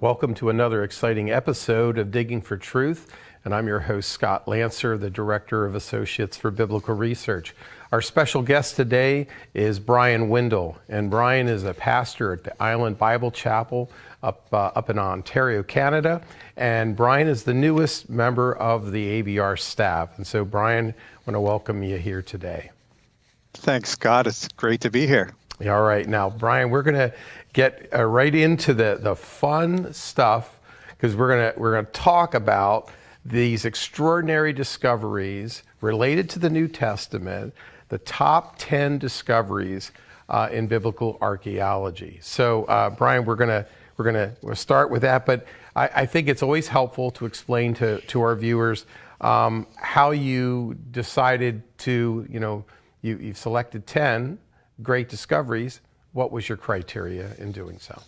Welcome to another exciting episode of Digging for Truth, and I'm your host, Scott Lanser, the Director of Associates for Biblical Research. Our special guest today is Bryan Windle, and Bryan is a pastor at the Island Bible Chapel up, uh, up in Ontario, Canada, and Bryan is the newest member of the ABR staff. And so, Bryan, I want to welcome you here today. Thanks, Scott. It's great to be here. All right, now, Bryan, we're going to get uh, right into the, the fun stuff because we're going to we're going to talk about these extraordinary discoveries related to the New Testament, the top 10 discoveries uh, in biblical archaeology. So, uh, Bryan, we're going to we're going to start with that, but I, I, think it's always helpful to explain to, to our viewers um, how you decided to, you know, you, you've selected 10 great discoveries. What was your criteria in doing so?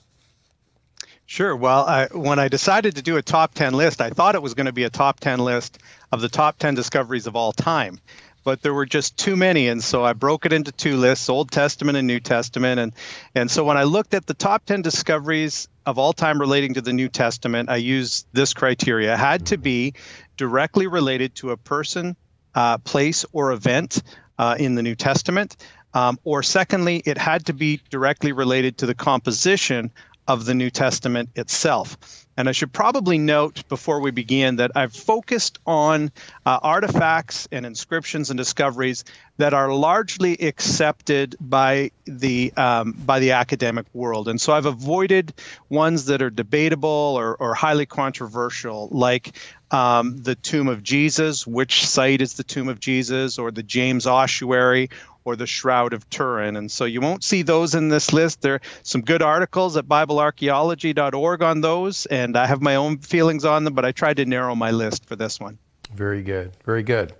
Sure. Well, I, when I decided to do a top 10 list, I thought it was going to be a top 10 list of the top 10 discoveries of all time. But there were just too many, and so I broke it into two lists: Old Testament and New Testament. And and so when I looked at the top ten discoveries of all time relating to the New Testament, I used this criteria: it had to be directly related to a person, uh, place, or event uh, in the New Testament. Um, or secondly, it had to be directly related to the composition of the New Testament itself. And I should probably note before we begin that I've focused on uh, artifacts and inscriptions and discoveries that are largely accepted by the um, by the academic world, and so I've avoided ones that are debatable or, or highly controversial, like um, the tomb of Jesus, which site is the tomb of Jesus, or the James ossuary, or the Shroud of Turin. And so you won't see those in this list. There are some good articles at BibleArchaeology.org on those, and I have my own feelings on them, but I tried to narrow my list for this one. Very good. Very good.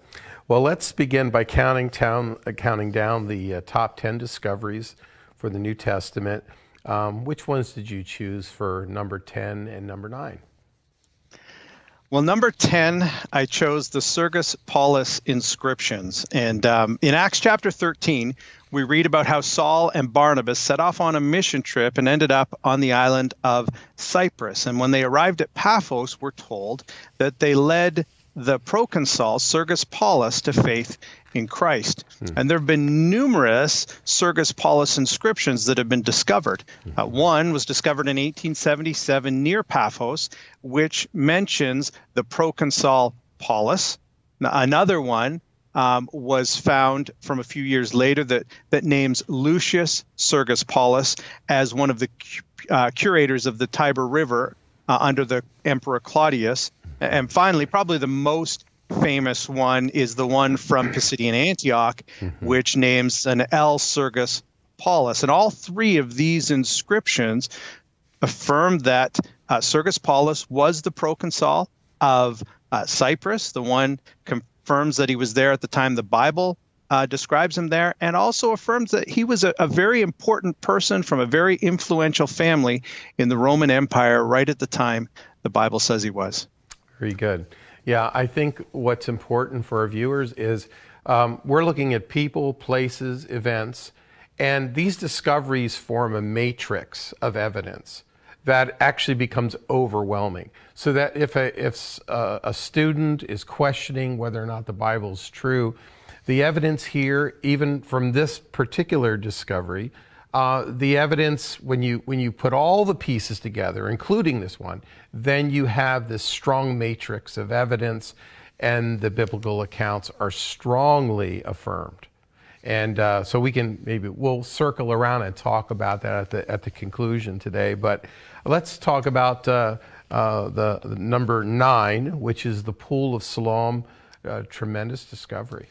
Well, let's begin by counting, town, uh, counting down the uh, top 10 discoveries for the New Testament. Um, which ones did you choose for number 10 and number 9? Well, number 10, I chose the Sergius Paulus inscriptions. And um, in Acts chapter 13, we read about how Saul and Barnabas set off on a mission trip and ended up on the island of Cyprus. And when they arrived at Paphos, we're told that they led the proconsul Sergius Paulus to faith in Christ. Hmm. And there have been numerous Sergius Paulus inscriptions that have been discovered. Hmm. Uh, one was discovered in 1877 near Paphos, which mentions the proconsul Paulus. Another one um, was found from a few years later that, that names Lucius Sergius Paulus as one of the uh, curators of the Tiber River uh, under the Emperor Claudius. And finally, probably the most famous one is the one from Pisidian Antioch, mm-hmm. which names an L. Sergius Paulus. And all three of these inscriptions affirm that uh, Sergius Paulus was the proconsul of uh, Cyprus. The one confirms that he was there at the time the Bible uh, describes him there, and also affirms that he was a, a, very important person from a very influential family in the Roman Empire right at the time the Bible says he was. Very good. Yeah, I think what's important for our viewers is um, we're looking at people, places, events, and these discoveries form a matrix of evidence that actually becomes overwhelming. So that if a, if a, a student is questioning whether or not the Bible is true, the evidence here, even from this particular discovery, uh, the evidence, when you, when you put all the pieces together, including this one, then you have this strong matrix of evidence, and the biblical accounts are strongly affirmed. And uh, so we can maybe we'll circle around and talk about that at the, at the conclusion today. But let's talk about uh, uh the, the, number nine, which is the Pool of Siloam. Uh, tremendous discovery.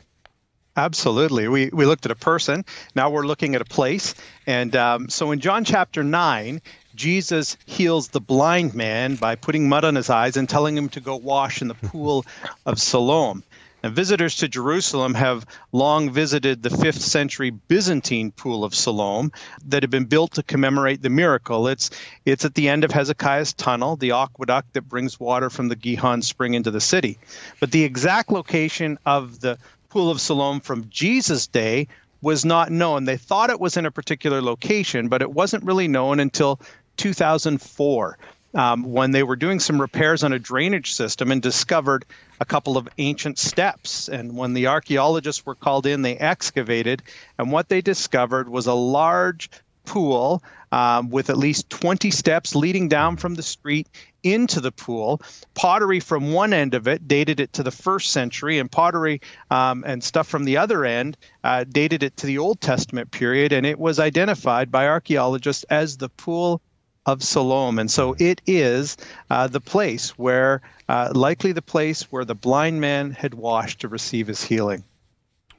Absolutely. We, we looked at a person. Now we're looking at a place. And um, so in John chapter 9, Jesus heals the blind man by putting mud on his eyes and telling him to go wash in the pool of Siloam. And visitors to Jerusalem have long visited the 5th century Byzantine pool of Siloam that had been built to commemorate the miracle. It's, it's at the end of Hezekiah's tunnel, the aqueduct that brings water from the Gihon spring into the city. But the exact location of the Pool of Siloam from Jesus' day was not known. They thought it was in a particular location, but it wasn't really known until 2004. um, when they were doing some repairs on a drainage system and discovered a couple of ancient steps. And when the archaeologists were called in, they excavated, and what they discovered was a large pool um, with at least 20 steps leading down from the street into the pool. Pottery from one end of it dated it to the first century, and pottery um, and stuff from the other end uh, dated it to the Old Testament period, and it was identified by archaeologists as the pool of Siloam. And so it is uh, the place where, uh, likely the place where the blind man had washed to receive his healing.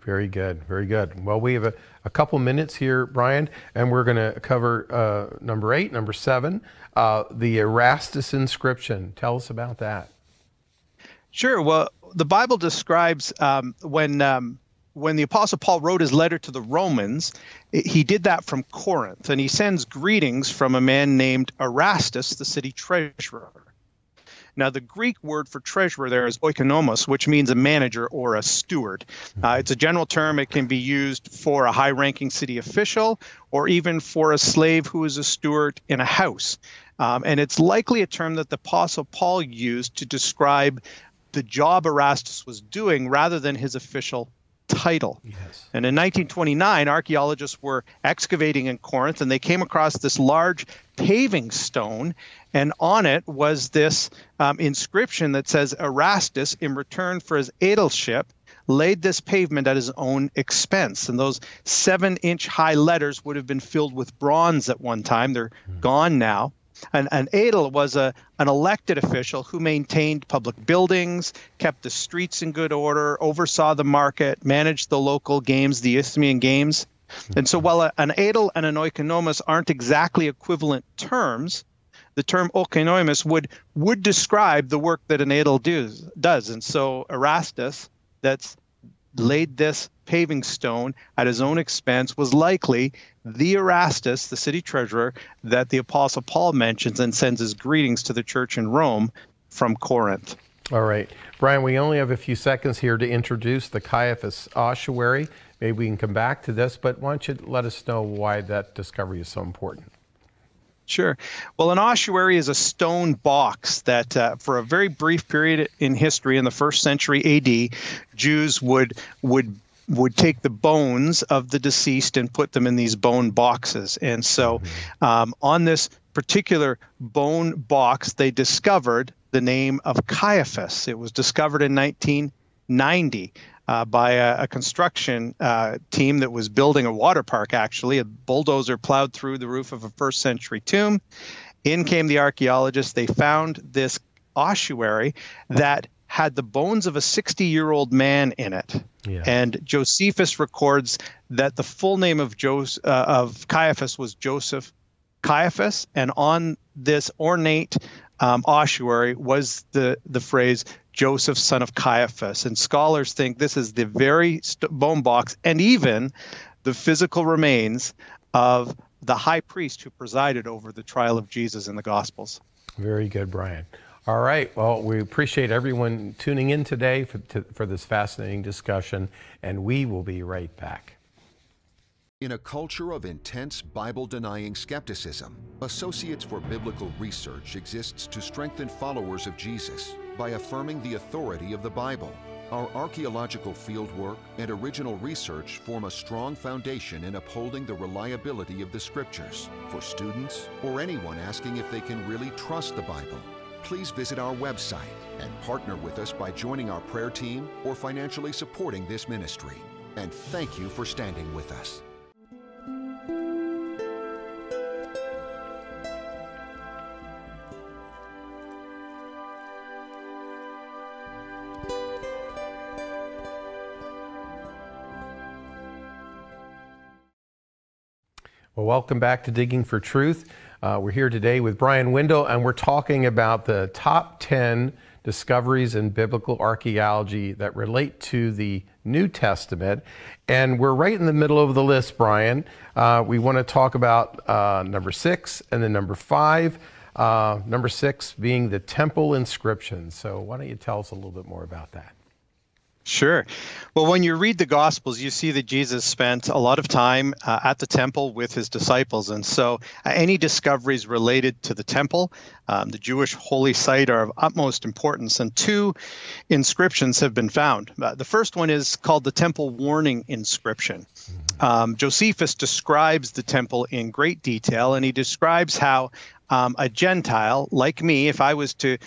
Very good, very good. Well, we have a, a couple minutes here, Bryan, and we're going to cover uh, number eight, number seven, uh, the Erastus inscription. Tell us about that. Sure. Well, the Bible describes um, when um, when the Apostle Paul wrote his letter to the Romans, he did that from Corinth, and he sends greetings from a man named Erastus, the city treasurer. Now, the Greek word for treasurer there is oikonomos, which means a manager or a steward. Uh, it's a general term. It can be used for a high ranking city official or even for a slave who is a steward in a house. Um, and it's likely a term that the Apostle Paul used to describe the job Erastus was doing rather than his official title. Yes. And in 1929, archaeologists were excavating in Corinth and they came across this large paving stone. And on it was this um, inscription that says Erastus, in return for his aedileship, laid this pavement at his own expense. And those seven inch high letters would have been filled with bronze at one time. They're mm. gone now. An, an aedile was a, an elected official who maintained public buildings, kept the streets in good order, oversaw the market, managed the local games, the Isthmian Games. And so while a, an aedile and an oikonomos aren't exactly equivalent terms, the term oikonomos would would describe the work that an aedile does. does. And so Erastus, that's laid this paving stone at his own expense was likely the Erastus, the city treasurer, that the Apostle Paul mentions and sends his greetings to the church in Rome from Corinth. All right. Bryan, we only have a few seconds here to introduce the Caiaphas ossuary. Maybe we can come back to this, but why don't you let us know why that discovery is so important? Sure. Well, an ossuary is a stone box that, uh, for a very brief period in history, in the first century AD, Jews would would would take the bones of the deceased and put them in these bone boxes. And so, mm-hmm. um, on this particular bone box, they discovered the name of Caiaphas. It was discovered in 1990 uh, by a, a construction uh, team that was building a water park, actually. A bulldozer plowed through the roof of a first century tomb. In came the archaeologists. They found this ossuary that had the bones of a 60 year old man in it. Yeah. And Josephus records that the full name of, Jos- uh, of Caiaphas was Joseph Caiaphas, and on this ornate um, ossuary was the, the phrase Joseph, son of Caiaphas. And scholars think this is the very st- bone box and even the physical remains of the high priest who presided over the trial of Jesus in the Gospels. Very good, Bryan. All right. Well, we appreciate everyone tuning in today for, to, for this fascinating discussion, and we will be right back. In a culture of intense Bible denying skepticism, Associates for Biblical Research exists to strengthen followers of Jesus by affirming the authority of the Bible. Our archaeological fieldwork and original research form a strong foundation in upholding the reliability of the Scriptures for students or anyone asking if they can really trust the Bible. Please visit our website and partner with us by joining our prayer team or financially supporting this ministry. And thank you for standing with us. Well, welcome back to Digging for Truth. Uh, we're here today with Bryan Windle, and we're talking about the top 10 discoveries in biblical archaeology that relate to the New Testament. And we're right in the middle of the list, Bryan. Uh, we want to talk about uh, number six and then number five. Uh, number six being the temple inscription. So, why don't you tell us a little bit more about that? Sure. Well, when you read the Gospels, you see that Jesus spent a lot of time uh, at the temple with his disciples. And so, uh, any discoveries related to the temple, um, the Jewish holy site, are of utmost importance. And two inscriptions have been found. Uh, the first one is called the Temple Warning Inscription. Um, Josephus describes the temple in great detail, and he describes how um, a Gentile like me, if I was to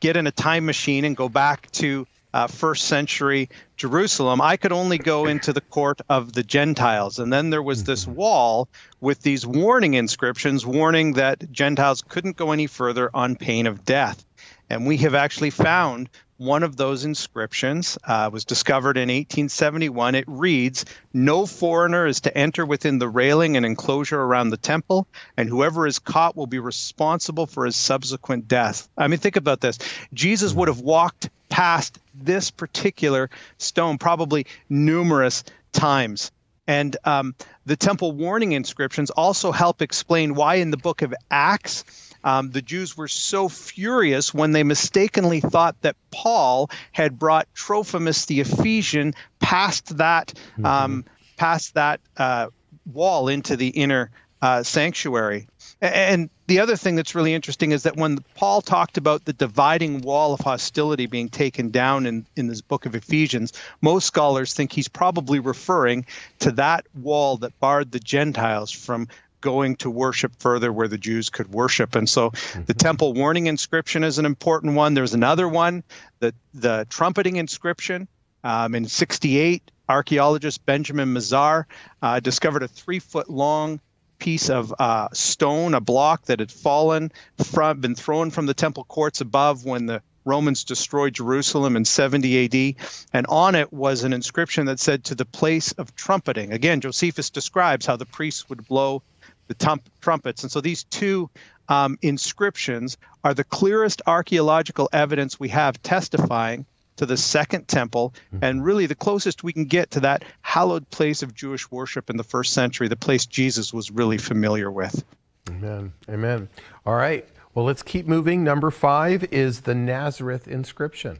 get in a time machine and go back to uh, first century Jerusalem, I could only go into the court of the Gentiles. And then there was this mm-hmm. wall with these warning inscriptions warning that Gentiles couldn't go any further on pain of death. And we have actually found one of those inscriptions uh, was discovered in 1871. It reads, "No foreigner is to enter within the railing and enclosure around the temple, and whoever is caught will be responsible for his subsequent death." I mean, think about this: Jesus would have walked past this particular stone probably numerous times. And um, the temple warning inscriptions also help explain why in the book of Acts um, the Jews were so furious when they mistakenly thought that Paul had brought Trophimus the Ephesian past that mm-hmm. um, past that uh, wall into the inner uh, sanctuary. And the other thing that's really interesting is that when Paul talked about the dividing wall of hostility being taken down in, in this book of Ephesians, most scholars think he's probably referring to that wall that barred the Gentiles from going to worship further where the Jews could worship. And so mm-hmm. the temple warning inscription is an important one. There's another one, the, the trumpeting inscription um, in 68. Archaeologist Benjamin Mazar uh, discovered a three foot long piece of uh, stone, a block that had fallen from, been thrown from the temple courts above when the Romans destroyed Jerusalem in 70 AD. And on it was an inscription that said, To the place of trumpeting. Again, Josephus describes how the priests would blow the tum- trumpets. And so these two um, inscriptions are the clearest archaeological evidence we have testifying to the second temple mm-hmm. and really the closest we can get to that hallowed place of Jewish worship in the first century, the place Jesus was really familiar with. Amen. Amen. All right. Well, let's keep moving. Number five is the Nazareth inscription.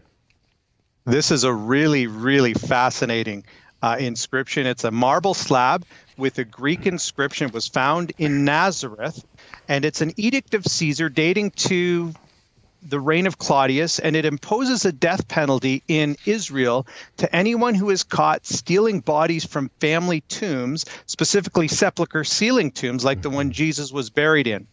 This is a really, really fascinating uh, inscription. It's a marble slab with a Greek inscription. It was found in Nazareth, and it's an edict of Caesar dating to the reign of Claudius, and it imposes a death penalty in Israel to anyone who is caught stealing bodies from family tombs, specifically sepulchre sealing tombs like the one mm-hmm. Jesus was buried in.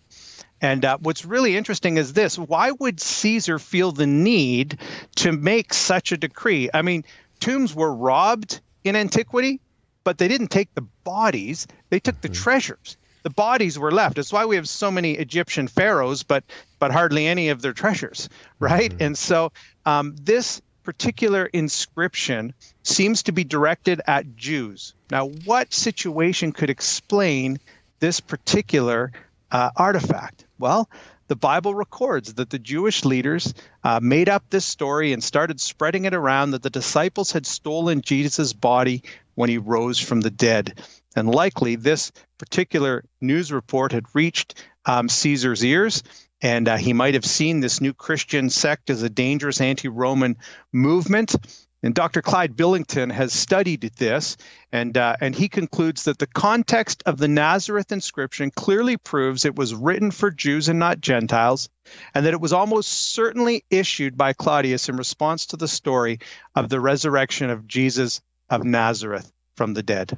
And uh, what's really interesting is this why would Caesar feel the need to make such a decree? I mean, tombs were robbed in antiquity, but they didn't take the bodies, they took the mm-hmm. treasures the bodies were left. That's why we have so many Egyptian pharaohs, but but hardly any of their treasures, right? Mm-hmm. And so um, this particular inscription seems to be directed at Jews. Now, what situation could explain this particular uh, artifact? Well, the Bible records that the Jewish leaders uh, made up this story and started spreading it around that the disciples had stolen Jesus' body when he rose from the dead. And likely this particular news report had reached um, Caesar's ears, and uh, he might have seen this new Christian sect as a dangerous anti Roman movement. And Dr. Clyde Billington has studied this, and, uh, and he concludes that the context of the Nazareth inscription clearly proves it was written for Jews and not Gentiles, and that it was almost certainly issued by Claudius in response to the story of the resurrection of Jesus of Nazareth from the dead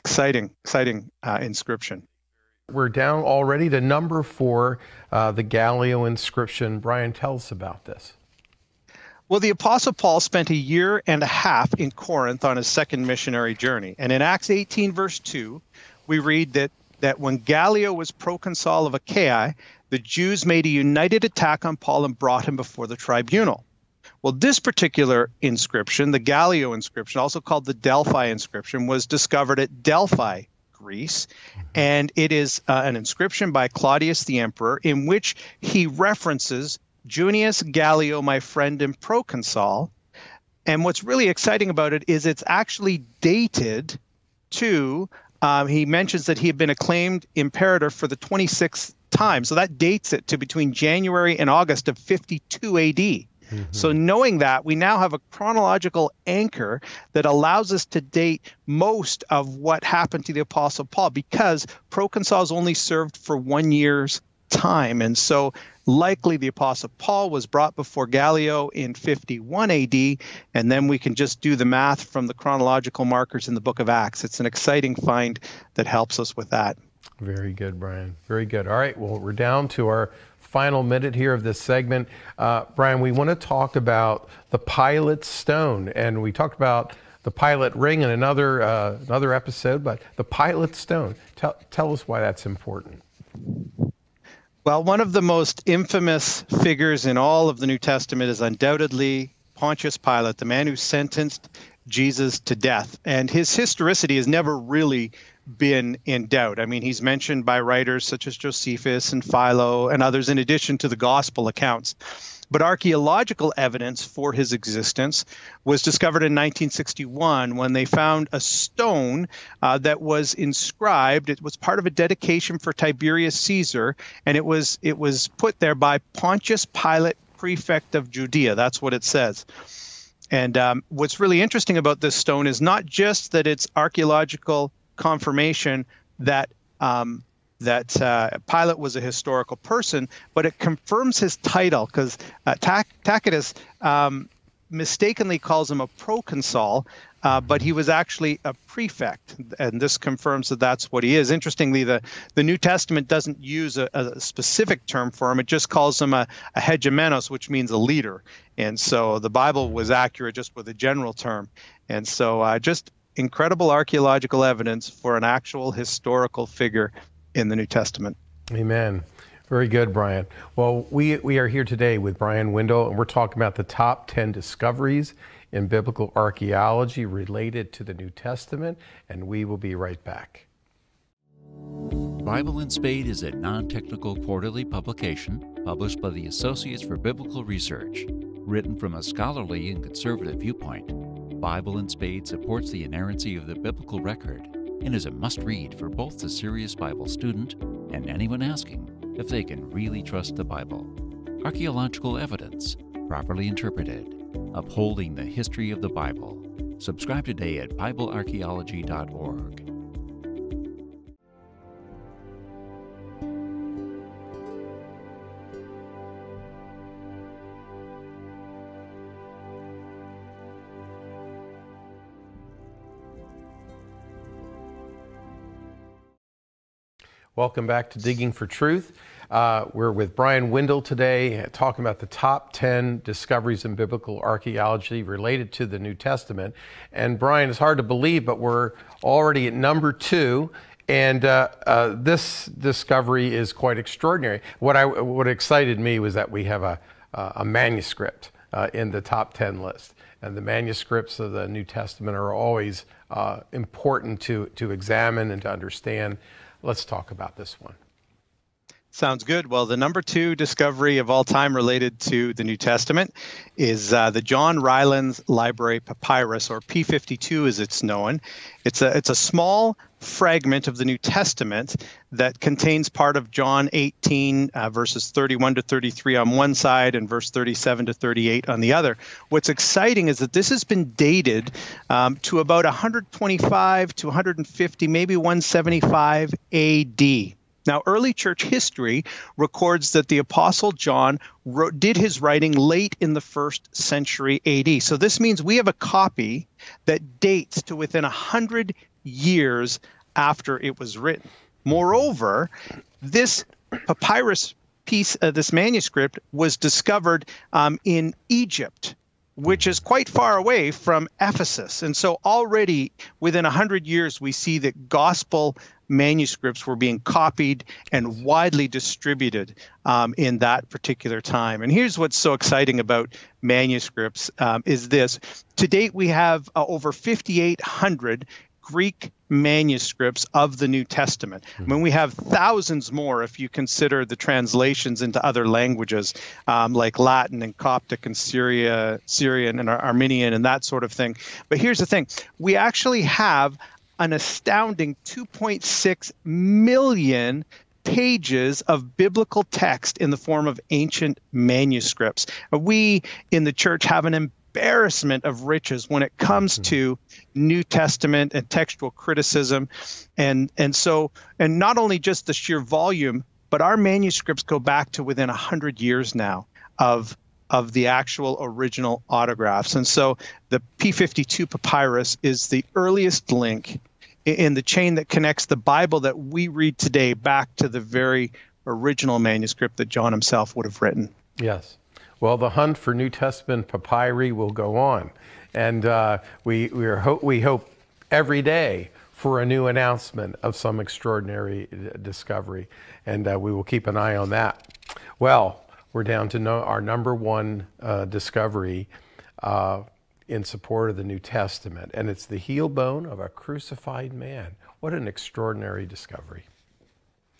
exciting, exciting uh, inscription. We're down already to number four, uh, the Gallio inscription. Bryan, tell us about this. Well, the Apostle Paul spent a year and a half in Corinth on his second missionary journey. And in Acts 18, verse 2, we read that, that when Gallio was proconsul of Achaia, the Jews made a united attack on Paul and brought him before the tribunal. Well, this particular inscription, the Gallio inscription, also called the Delphi inscription, was discovered at Delphi, Greece. And it is uh, an inscription by Claudius the Emperor in which he references Junius Gallio, my friend and proconsul. And what's really exciting about it is it's actually dated to, um, he mentions that he had been acclaimed imperator for the 26th time. So that dates it to between January and August of 52 AD. Mm-hmm. So, knowing that, we now have a chronological anchor that allows us to date most of what happened to the Apostle Paul because proconsuls only served for one year's time. And so, likely the Apostle Paul was brought before Gallio in 51 AD, and then we can just do the math from the chronological markers in the book of Acts. It's an exciting find that helps us with that. Very good, Bryan. Very good. All right, well, we're down to our final minute here of this segment. Uh, Bryan, we want to talk about the Pilate stone, and we talked about the Pilate ring in another uh, another episode, but the Pilate stone. Tell, tell us why that's important. Well, one of the most infamous figures in all of the New Testament is undoubtedly Pontius Pilate, the man who sentenced Jesus to death. And his historicity is never really been in doubt. I mean, he's mentioned by writers such as Josephus and Philo and others, in addition to the gospel accounts. But archaeological evidence for his existence was discovered in 1961 when they found a stone uh, that was inscribed. It was part of a dedication for Tiberius Caesar, and it was it was put there by Pontius Pilate, prefect of Judea. That's what it says. And um, what's really interesting about this stone is not just that it's archaeological confirmation that um, that uh, Pilate was a historical person, but it confirms his title because uh, Tacitus um, mistakenly calls him a proconsul, uh, but he was actually a prefect, and this confirms that that's what he is. Interestingly, the, the New Testament doesn't use a, a specific term for him; it just calls him a, a hegemonos, which means a leader. And so the Bible was accurate just with a general term. And so, uh, just incredible archaeological evidence for an actual historical figure in the New Testament. Amen. Very good, Bryan. Well, we, we are here today with Bryan Windle, and we're talking about the top 10 discoveries in biblical archaeology related to the New Testament, and we will be right back. Bible and Spade is a non technical quarterly publication published by the Associates for Biblical Research. Written from a scholarly and conservative viewpoint, Bible and Spade supports the inerrancy of the biblical record and is a must read for both the serious Bible student and anyone asking if they can really trust the Bible. Archaeological evidence, properly interpreted, upholding the history of the Bible. Subscribe today at BibleArchaeology.org. Welcome back to Digging for Truth. Uh, we're with Bryan Windle today, talking about the top 10 discoveries in biblical archaeology related to the New Testament. And Bryan, it's hard to believe, but we're already at number two. And uh, uh, this discovery is quite extraordinary. What, I, what excited me was that we have a, a manuscript uh, in the top 10 list. And the manuscripts of the New Testament are always uh, important to, to examine and to understand. Let's talk about this one. Sounds good. Well, the number two discovery of all time related to the New Testament is uh, the John Rylands Library Papyrus, or P52 as it's known. It's a, it's a small fragment of the New Testament that contains part of John 18, uh, verses 31 to 33 on one side and verse 37 to 38 on the other. What's exciting is that this has been dated um, to about 125 to 150, maybe 175 AD. Now, early church history records that the Apostle John wrote, did his writing late in the first century AD. So this means we have a copy that dates to within 100 years after it was written. Moreover, this papyrus piece, uh, this manuscript, was discovered um, in Egypt which is quite far away from Ephesus. And so already within 100 years, we see that gospel manuscripts were being copied and widely distributed um, in that particular time. And here's what's so exciting about manuscripts um, is this. To date, we have uh, over 5,800 Greek manuscripts of the New Testament. I mean, we have thousands more if you consider the translations into other languages um, like Latin and Coptic and Syria, Syrian and Armenian and that sort of thing. But here's the thing we actually have an astounding 2.6 million pages of biblical text in the form of ancient manuscripts. We in the church have an embarrassment of riches when it comes mm-hmm. to New Testament and textual criticism. And and so and not only just the sheer volume, but our manuscripts go back to within 100 years now of of the actual original autographs. And so the P52 papyrus is the earliest link in the chain that connects the Bible that we read today back to the very original manuscript that John himself would have written. Yes. Well, the hunt for New Testament papyri will go on. And uh, we, we, ho- we hope every day for a new announcement of some extraordinary uh, discovery. And uh, we will keep an eye on that. Well, we're down to no, our number one uh, discovery uh, in support of the New Testament, and it's the heel bone of a crucified man. What an extraordinary discovery!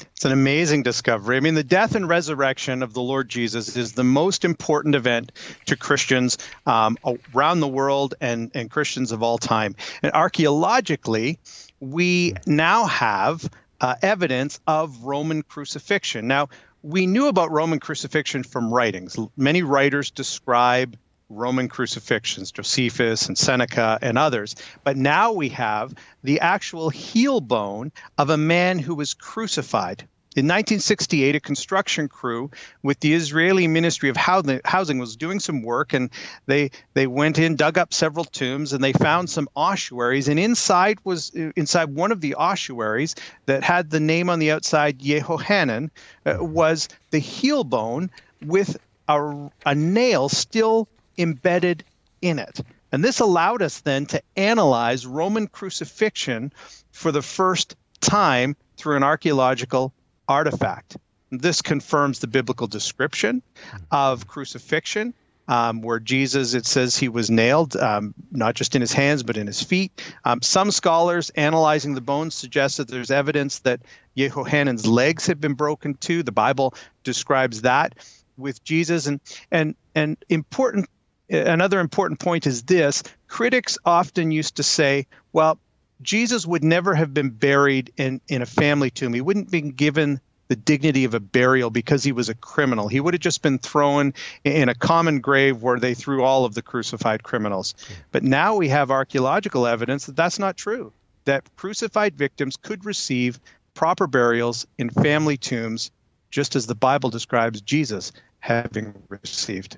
It's an amazing discovery. I mean, the death and resurrection of the Lord Jesus is the most important event to Christians um, around the world and, and Christians of all time. And archaeologically, we now have uh, evidence of Roman crucifixion. Now, we knew about Roman crucifixion from writings. Many writers describe Roman crucifixions, Josephus and Seneca and others. But now we have the actual heel bone of a man who was crucified. In 1968, a construction crew with the Israeli Ministry of Housing was doing some work, and they they went in, dug up several tombs, and they found some ossuaries. And inside was inside one of the ossuaries that had the name on the outside Yehohanan uh, was the heel bone with a, a nail still embedded in it. And this allowed us then to analyze Roman crucifixion for the first time through an archaeological artifact. This confirms the biblical description of crucifixion, um, where Jesus, it says he was nailed, um, not just in his hands, but in his feet. Um, some scholars analyzing the bones suggest that there's evidence that Yehohanan's legs had been broken too. The Bible describes that with Jesus. And, and, and important another important point is this critics often used to say, well, Jesus would never have been buried in, in a family tomb. He wouldn't have been given the dignity of a burial because he was a criminal. He would have just been thrown in a common grave where they threw all of the crucified criminals. But now we have archaeological evidence that that's not true, that crucified victims could receive proper burials in family tombs, just as the Bible describes Jesus having received.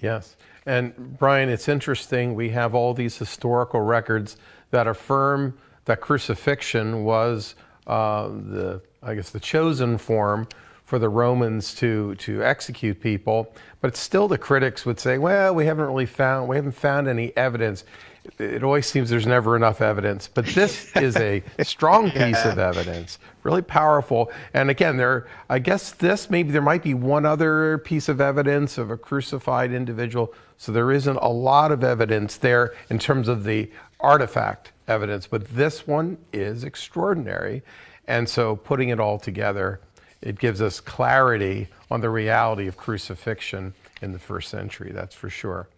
Yes. And Bryan, it's interesting. We have all these historical records that affirm that crucifixion was uh, the, I guess, the chosen form for the Romans to to execute people. But still, the critics would say, "Well, we haven't really found we haven't found any evidence." It always seems there's never enough evidence, but this is a strong piece yeah. of evidence, really powerful. And again, there, I guess this maybe there might be one other piece of evidence of a crucified individual. So there isn't a lot of evidence there in terms of the artifact evidence, but this one is extraordinary. And so putting it all together, it gives us clarity on the reality of crucifixion in the first century. That's for sure.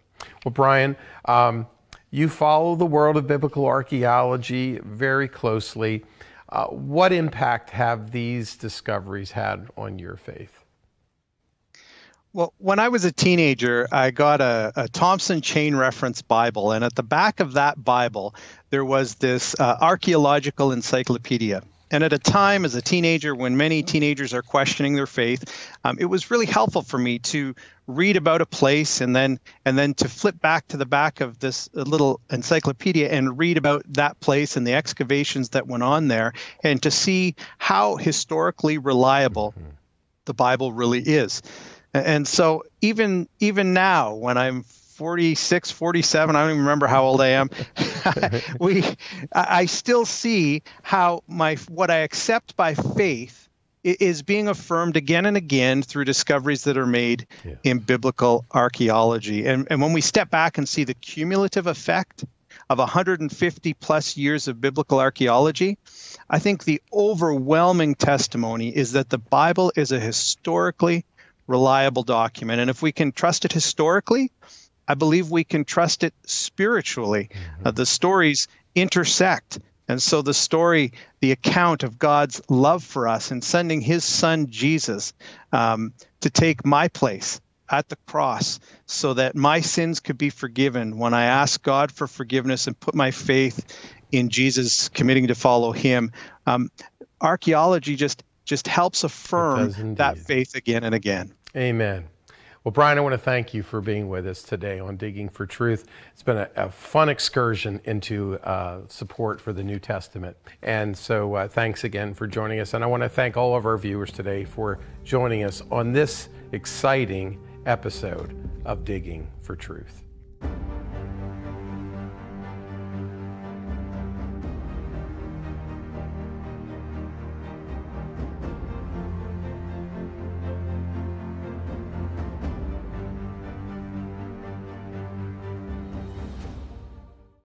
Well, Bryan. Um, you follow the world of biblical archaeology very closely. Uh, what impact have these discoveries had on your faith? Well, when I was a teenager, I got a, a, Thompson Chain Reference Bible, and at the back of that Bible, there was this uh, archaeological encyclopedia. And at a time as a teenager, when many teenagers are questioning their faith, um, it was really helpful for me to read about a place and then and then to flip back to the back of this little encyclopedia and read about that place and the excavations that went on there, and to see how historically reliable mm-hmm. the Bible really is. And so even even now, when I'm 46, 47, I don't even remember how old I am. we, I still see how my what I accept by faith is being affirmed again and again through discoveries that are made yeah. in biblical archaeology. And, and when we step back and see the cumulative effect of 150 plus years of biblical archaeology, I think the overwhelming testimony is that the Bible is a historically reliable document. And if we can trust it historically, I believe we can trust it spiritually. Uh, mm-hmm. Uh, the stories intersect And so the story, the account of God's love for us and sending his son Jesus um, to take my place at the cross so that my sins could be forgiven when I ask God for forgiveness and put my faith in Jesus, committing to follow him. Um, archaeology just just helps affirm that faith again and again. Amen. Well, Bryan, I want to thank you for being with us today on Digging for Truth. It's been a, a fun excursion into uh, support for the New Testament. And so uh, thanks again for joining us. And I want to thank all of our viewers today for joining us on this exciting episode of Digging for Truth.